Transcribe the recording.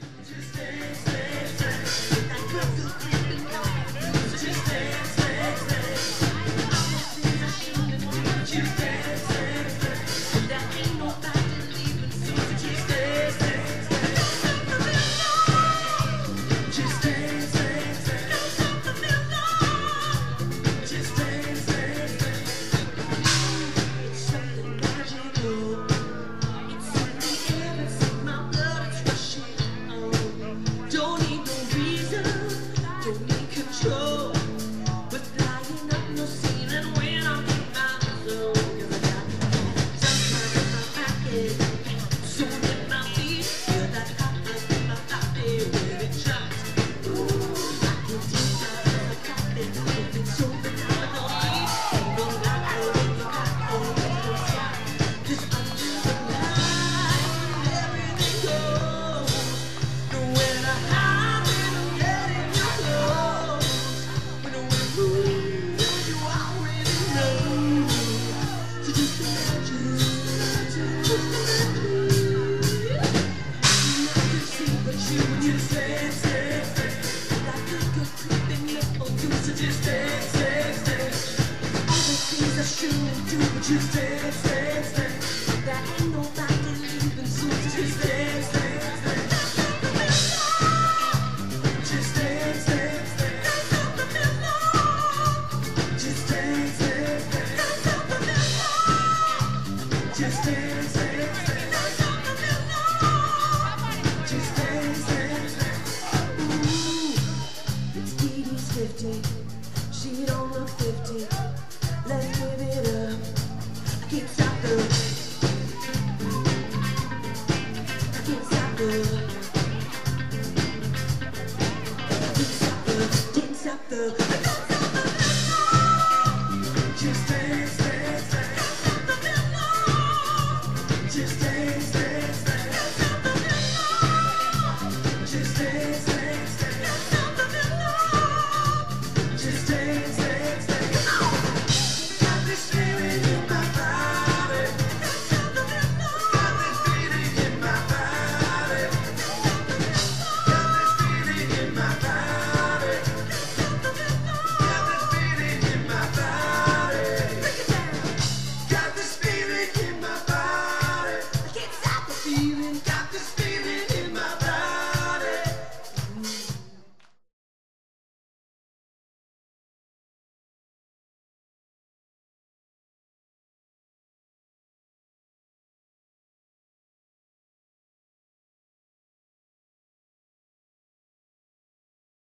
Just stay. just dance, dance, dance. don't things I should. do, but just dance, dance, dance. She don't look 50. Let's give it up. I can't stop the. I can't stop the. I can't stop the. I can't stop the.